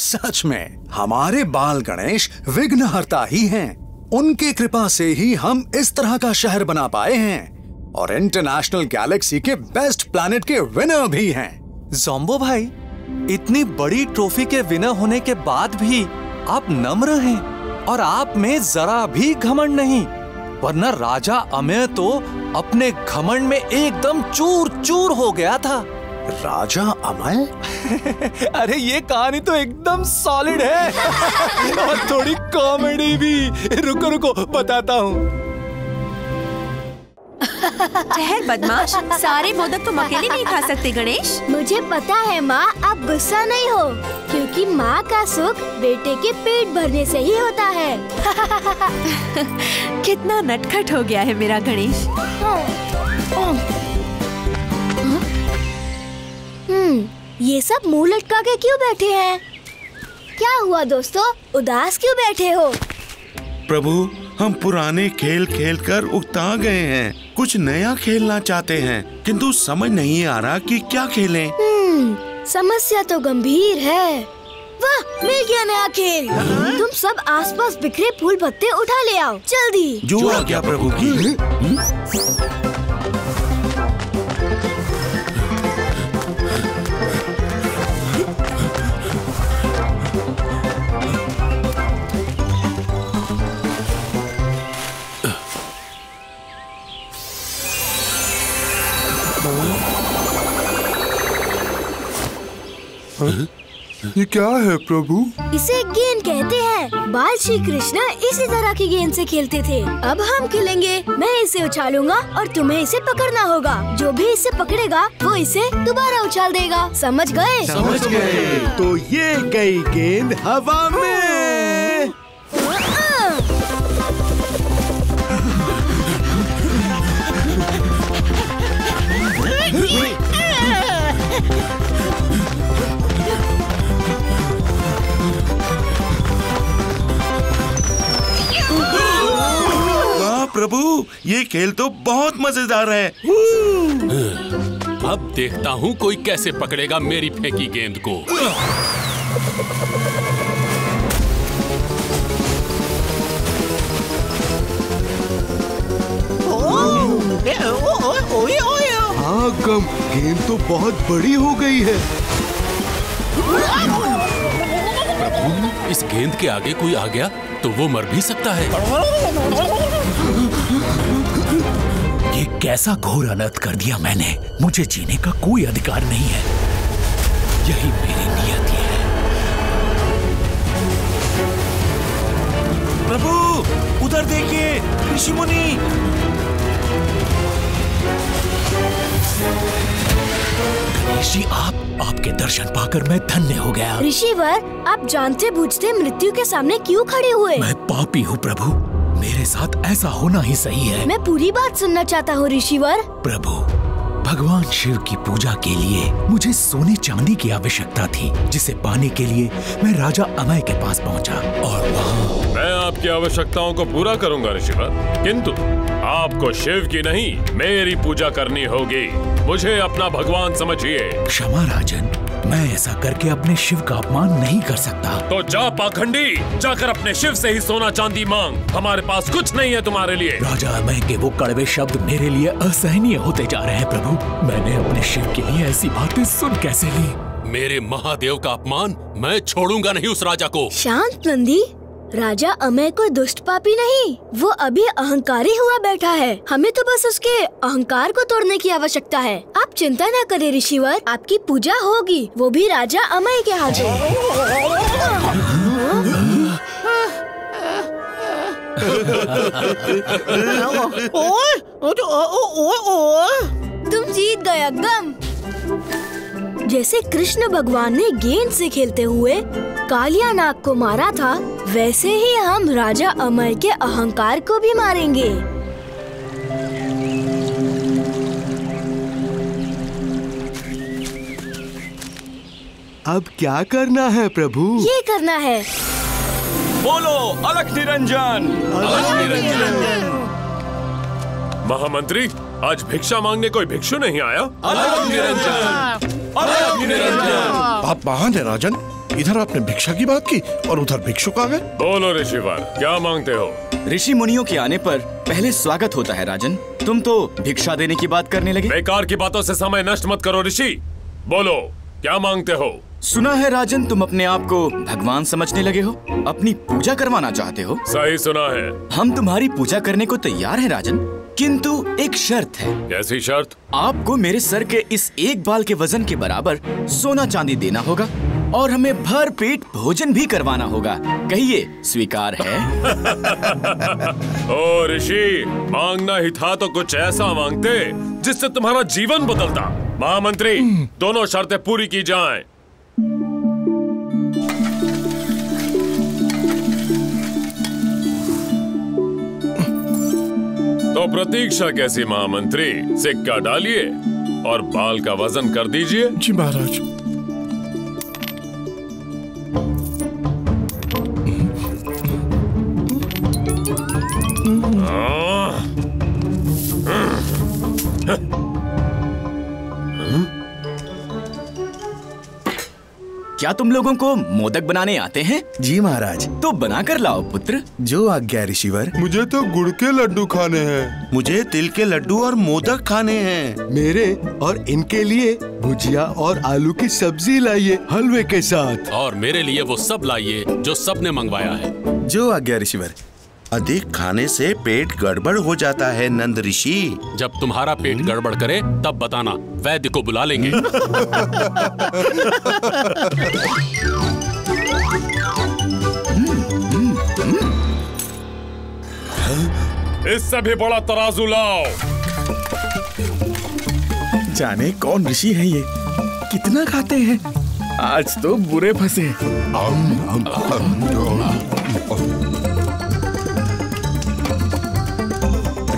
सच में, हमारे बाल गणेश विघ्नहर्ता ही हैं। उनके कृपा से ही हम इस तरह का शहर बना पाए हैं और इंटरनेशनल गैलेक्सी के बेस्ट प्लैनेट के विनर भी हैं। जोम्बो भाई, इतनी बड़ी ट्रॉफी के विनर होने के बाद भी आप नम्र हैं और आप में जरा भी घमंड नहीं, वरना राजा अमेय तो अपने घमंड में एकदम चूर चूर हो गया था राजा अमल अरे ये कहानी तो एकदम सॉलिड है। और थोड़ी कॉमेडी भी। रुको रुको बताता हूँ। ठहर बदमाश। सारे मोदक तुम अकेले नहीं खा सकते गणेश। मुझे पता है माँ आप गुस्सा नहीं हो क्योंकि माँ का सुख बेटे के पेट भरने से ही होता है। कितना नटखट हो गया है मेरा गणेश। हम्म ये सब मुँह लटका के क्यों बैठे हैं? क्या हुआ दोस्तों? उदास क्यों बैठे हो? प्रभु हम पुराने खेल खेल कर उगता गए हैं। कुछ नया खेलना चाहते हैं किंतु समझ नहीं आ रहा कि क्या खेलें। हम्म समस्या तो गंभीर है। वाह मिल गया नया खेल। तुम सब आसपास बिखरे फूल पत्ते उठा ले आओ। जल्दी। जो आ गया प्रभु की। ये क्या है प्रभु? इसे गेंद कहते हैं। बाल श्री कृष्ण इसी तरह की गेंद से खेलते थे। अब हम खेलेंगे। मैं इसे उछालूँगा और तुम्हें इसे पकड़ना होगा। जो भी इसे पकड़ेगा वो इसे दोबारा उछाल देगा। समझ गए? समझ गए। तो ये गई गेंद हवा में। ये खेल तो बहुत मज़ेदार है। अब देखता हूँ कोई कैसे पकड़ेगा मेरी फेंकी गेंद को। हाँ गम गेंद तो बहुत बड़ी हो गई है। इस गेंद के आगे कोई आ गया? तो वो मर भी सकता है। ये कैसा घोर अनर्थ कर दिया मैंने? मुझे जीने का कोई अधिकार नहीं है। यही मेरी नियति है। प्रभु, उधर देखिए, ऋषि मुनि। गणेश जी आप आपके दर्शन पाकर मैं धन्य हो गया। ऋषिवर आप जानते बूझते मृत्यु के सामने क्यों खड़े हुए? मैं पापी हूँ प्रभु। मेरे साथ ऐसा होना ही सही है। मैं पूरी बात सुनना चाहता हूँ ऋषिवर। प्रभु भगवान शिव की पूजा के लिए मुझे सोने चांदी की आवश्यकता थी जिसे पाने के लिए मैं राजा अमय के पास पहुँचा। और वहाँ मैं आपकी आवश्यकताओं को पूरा करूँगा ऋषिवर किंतु आपको शिव की नहीं मेरी पूजा करनी होगी। मुझे अपना भगवान समझिए। क्षमा राजन मैं ऐसा करके अपने शिव का अपमान नहीं कर सकता। तो जा पाखंडी जाकर अपने शिव से ही सोना चांदी मांग। हमारे पास कुछ नहीं है तुम्हारे लिए। राजा मैं के वो कड़वे शब्द मेरे लिए असहनीय होते जा रहे हैं प्रभु। मैंने अपने शिव के लिए ऐसी बातें सुन कैसे ली? मेरे महादेव का अपमान मैं छोड़ूँगा नहीं उस राजा को। शांत नंदी। राजा अमय कोई दुष्ट पापी नहीं वो अभी अहंकारी हुआ बैठा है। हमें तो बस उसके अहंकार को तोड़ने की आवश्यकता है। आप चिंता न करें ऋषिवर। आपकी पूजा होगी वो भी राजा अमय के हाथों। तुम जीत गए गम जैसे कृष्ण भगवान ने गेंद से खेलते हुए कालिया नाग को मारा था वैसे ही हम राजा अमर के अहंकार को भी मारेंगे। अब क्या करना है प्रभु? ये करना है। बोलो अलग निरंजन। महामंत्री आज भिक्षा मांगने कोई भिक्षु नहीं आया? अलग निरंजन निरंजन आप महान है राजन। इधर आपने भिक्षा की बात की और उधर भिक्षुक आ गए। बोलो ऋषिवर क्या मांगते हो? ऋषि मुनियों के आने पर पहले स्वागत होता है राजन। तुम तो भिक्षा देने की बात करने लगे। बेकार की बातों से समय नष्ट मत करो ऋषि। बोलो क्या मांगते हो? सुना है राजन तुम अपने आप को भगवान समझने लगे हो? अपनी पूजा करवाना चाहते हो? सही सुना है। हम तुम्हारी पूजा करने को तैयार हैं राजन। किंतु एक शर्त है। कैसी शर्त? आपको मेरे सर के इस एक बाल के वज़न के बराबर सोना चांदी देना होगा और हमें भर पेट भोजन भी करवाना होगा। कहिए स्वीकार है? ओ ऋषि मांगना ही था तो कुछ ऐसा मांगते जिससे तुम्हारा जीवन बदलता। महामंत्री दोनों शर्तें पूरी की जाएँ। तो प्रतीक्षा कैसी महामंत्री? सिक्का डालिए और बाल का वज़न कर दीजिए। जी महाराज। क्या तुम लोगों को मोदक बनाने आते हैं? जी महाराज। तो बना कर लाओ पुत्र। जो आज्ञा ऋषिवर। मुझे तो गुड़ के लड्डू खाने हैं। मुझे तिल के लड्डू और मोदक खाने हैं। मेरे और इनके लिए भुजिया और आलू की सब्ज़ी लाइए हलवे के साथ। और मेरे लिए वो सब लाइए जो सबने मंगवाया है। जो आज्ञा ऋषिवर। अधिक खाने से पेट गड़बड़ हो जाता है नंद ऋषि जब तुम्हारा पेट गड़बड़ करे तब बताना वैद्य को बुला लेंगे इससे भी बड़ा तराजू लाओ जाने कौन ऋषि है ये कितना खाते हैं आज तो बुरे फंसे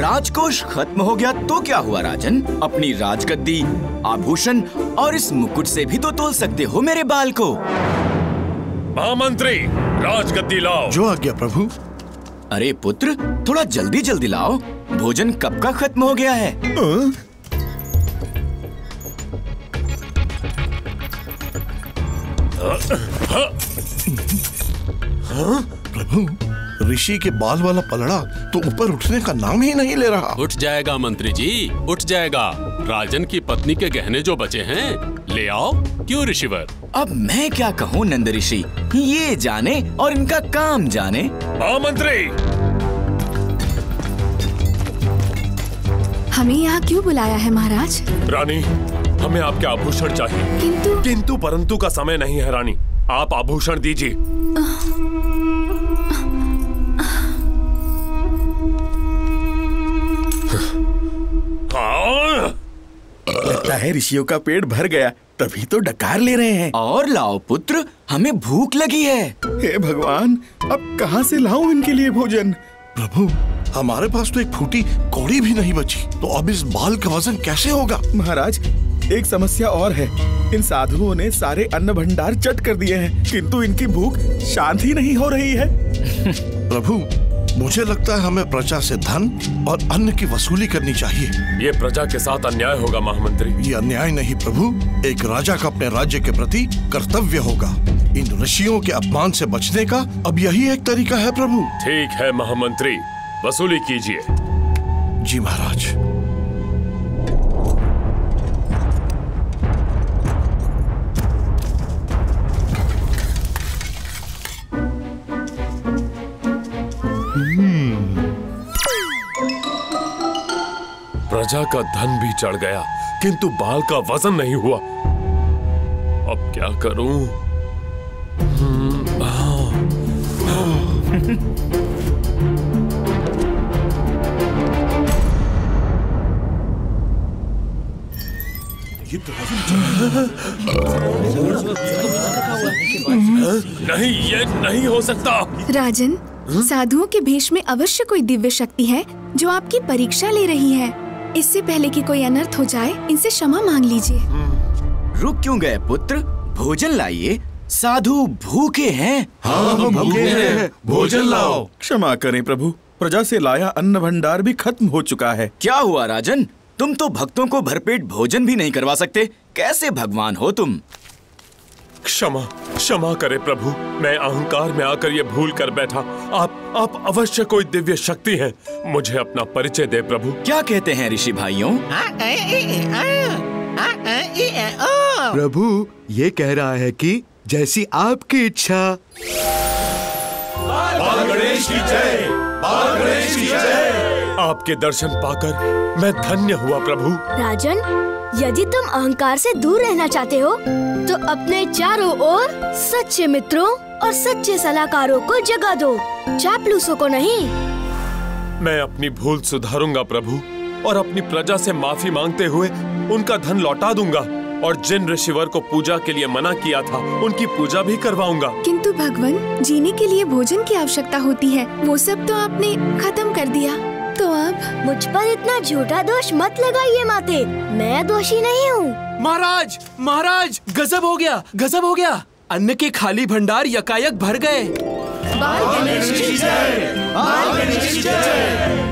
राजकोष खत्म हो गया तो क्या हुआ राजन? अपनी राजगद्दी आभूषण और इस मुकुट से भी तो तोल सकते हो मेरे बाल को। महामंत्री राजगद्दी लाओ। जो आज्ञा प्रभु। अरे पुत्र थोड़ा जल्दी जल्दी लाओ। भोजन कब का खत्म हो गया है? आ? हाँ? प्रभु। ऋषि के बाल वाला पलड़ा तो ऊपर उठने का नाम ही नहीं ले रहा। उठ जाएगा मंत्री जी उठ जाएगा। राजन की पत्नी के गहने जो बचे हैं ले आओ। क्यों ऋषिवर? अब मैं क्या कहूँ नंद ऋषि? ये जाने और इनका काम जाने। आ मंत्री। हमें यहाँ क्यों बुलाया है महाराज? रानी हमें आपके आभूषण चाहिए। किंतु किंतु परंतु का समय नहीं है रानी। आप आभूषण दीजिए। है ऋषियों का पेट भर गया। तभी तो डकार ले रहे हैं। और लाओ पुत्र हमें भूख लगी है। हे भगवान अब कहाँ से लाऊं इनके लिए भोजन? प्रभु हमारे पास तो एक फूटी कौड़ी भी नहीं बची। तो अब इस बाल का वज़न कैसे होगा? महाराज एक समस्या और है। इन साधुओं ने सारे अन्न भंडार चट कर दिए हैं किंतु इनकी भूख शांत ही नहीं हो रही है। प्रभु मुझे लगता है हमें प्रजा से धन और अन्न की वसूली करनी चाहिए। ये प्रजा के साथ अन्याय होगा महामंत्री। ये अन्याय नहीं प्रभु। एक राजा का अपने राज्य के प्रति कर्तव्य होगा। इन ऋषियों के अपमान से बचने का अब यही एक तरीका है प्रभु। ठीक है महामंत्री। वसूली कीजिए। जी महाराज। प्रजा का धन भी चढ़ गया किंतु बाल का वज़न नहीं हुआ। अब क्या करूँ? हम्म, हाँ, नहीं ये नहीं हो सकता। राजन साधुओं के भेष में अवश्य कोई दिव्य शक्ति है जो आपकी परीक्षा ले रही है। इससे पहले कि कोई अनर्थ हो जाए इनसे क्षमा मांग लीजिए। रुक क्यों गए पुत्र? भोजन लाइए। साधु भूखे हैं। हाँ हम भूखे हैं। भोजन लाओ। क्षमा करें प्रभु। प्रजा से लाया अन्न भंडार भी खत्म हो चुका है। क्या हुआ राजन? तुम तो भक्तों को भरपेट भोजन भी नहीं करवा सकते। कैसे भगवान हो तुम? क्षमा क्षमा करे प्रभु। मैं अहंकार में आकर ये भूल कर बैठा। आप आप अवश्य कोई दिव्य शक्ति हैं। मुझे अपना परिचय दे प्रभु। क्या कहते हैं ऋषि भाइयों? प्रभु ये कह रहा है कि जैसी आपकी इच्छा। गणेश की जय। गणेश की जय। आपके दर्शन पाकर मैं धन्य हुआ प्रभु। राजन यदि तुम अहंकार से दूर रहना चाहते हो तो अपने चारों ओर सच्चे मित्रों और सच्चे सलाहकारों को जगा दो। चापलूसों को नहीं। मैं अपनी भूल सुधारूँगा प्रभु और अपनी प्रजा से माफ़ी मांगते हुए उनका धन लौटा दूँगा और जिन ऋषिवर को पूजा के लिए मना किया था उनकी पूजा भी करवाऊँगा। किंतु भगवान जीने के लिए भोजन की आवश्यकता होती है। वो सब तो आपने खत्म कर दिया। तो अब मुझ पर इतना झूठा दोष मत लगाइए माते। मैं दोषी नहीं हूँ। महाराज महाराज गजब हो गया गजब हो गया। अन्न के खाली भंडार यकायक भर गए। बाल गणेश की जय। बाल गणेश की जय।